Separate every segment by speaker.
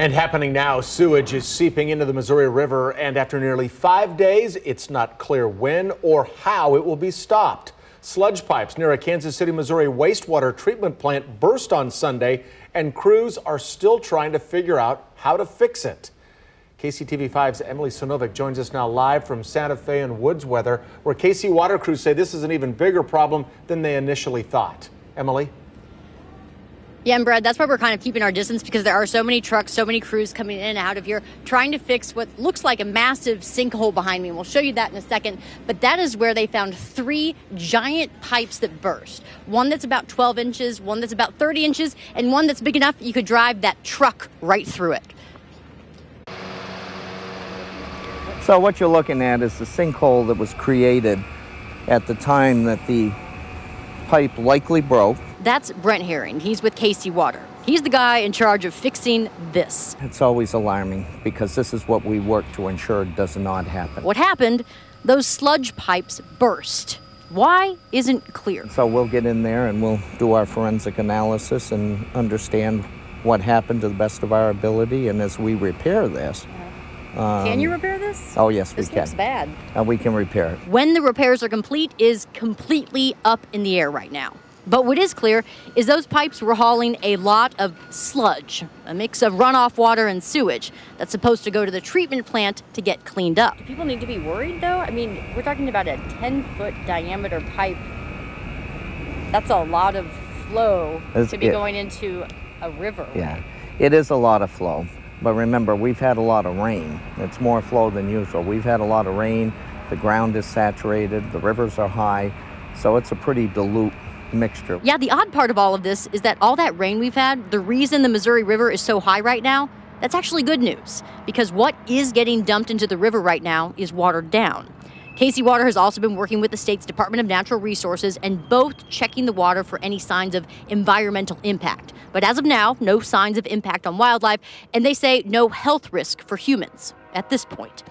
Speaker 1: And happening now, sewage is seeping into the Missouri River, and after nearly five days, it's not clear when or how it will be stopped. Sludge pipes near a Kansas City, Missouri wastewater treatment plant burst on Sunday, and crews are still trying to figure out how to fix it. KCTV5's Emily Sinovic joins us now live from Santa Fe and Woodswether, where KC Water crews say this is an even bigger problem than they initially thought. Emily?
Speaker 2: Yeah, and Brad, that's why we're kind of keeping our distance because there are so many trucks, so many crews coming in and out of here trying to fix what looks like a massive sinkhole behind me. We'll show you that in a second. But that is where they found three giant pipes that burst one that's about 12 inches, one that's about 30 inches, and one that's big enough you could drive that truck right through it.
Speaker 3: So, what you're looking at is the sinkhole that was created at the time that the pipe likely broke
Speaker 2: that's Brent Herring. He's with KC Water. He's the guy in charge of fixing this.
Speaker 3: It's always alarming because this is what we work to ensure does not happen.
Speaker 2: What happened? Those sludge pipes burst. Why isn't clear.
Speaker 3: So we'll get in there and we'll do our forensic analysis and understand what happened to the best of our ability. And as we repair this,
Speaker 2: um, can you repair this?
Speaker 3: Oh, yes,
Speaker 2: this
Speaker 3: we can.
Speaker 2: This looks bad.
Speaker 3: Uh, we can repair it.
Speaker 2: When the repairs are complete is completely up in the air right now. But what is clear is those pipes were hauling a lot of sludge, a mix of runoff water and sewage that's supposed to go to the treatment plant to get cleaned up. Do people need to be worried though? I mean, we're talking about a 10 foot diameter pipe. That's a lot of flow it's, to be it, going into a river.
Speaker 3: Yeah, it is a lot of flow. But remember, we've had a lot of rain. It's more flow than usual. We've had a lot of rain. The ground is saturated. The rivers are high. So it's a pretty dilute mixture.
Speaker 2: Yeah, the odd part of all of this is that all that rain we've had, the reason the Missouri River is so high right now, that's actually good news because what is getting dumped into the river right now is watered down. KC Water has also been working with the state's Department of Natural Resources and both checking the water for any signs of environmental impact. But as of now, no signs of impact on wildlife, and they say no health risk for humans at this point.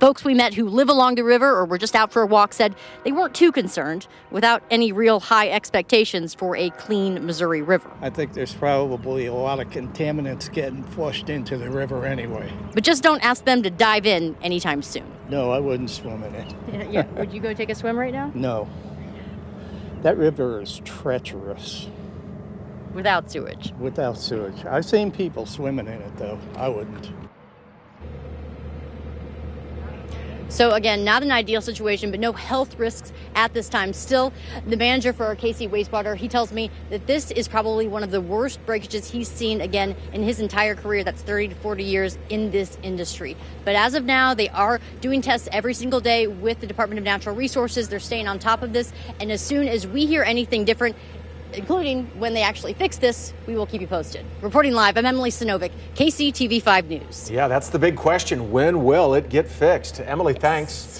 Speaker 2: Folks we met who live along the river or were just out for a walk said they weren't too concerned without any real high expectations for a clean Missouri River.
Speaker 4: I think there's probably a lot of contaminants getting flushed into the river anyway.
Speaker 2: But just don't ask them to dive in anytime soon.
Speaker 4: No, I wouldn't swim in it.
Speaker 2: yeah, would you go take a swim right now?
Speaker 4: No. That river is treacherous.
Speaker 2: Without sewage?
Speaker 4: Without sewage. I've seen people swimming in it, though. I wouldn't.
Speaker 2: So again, not an ideal situation, but no health risks at this time. Still, the manager for KC Wastewater, he tells me that this is probably one of the worst breakages he's seen again in his entire career. That's 30 to 40 years in this industry. But as of now, they are doing tests every single day with the Department of Natural Resources. They're staying on top of this. And as soon as we hear anything different, including when they actually fix this, we will keep you posted. Reporting live, I'm Emily Sinovic, KCTV5 News.
Speaker 1: Yeah, that's the big question. When will it get fixed? Emily, thanks.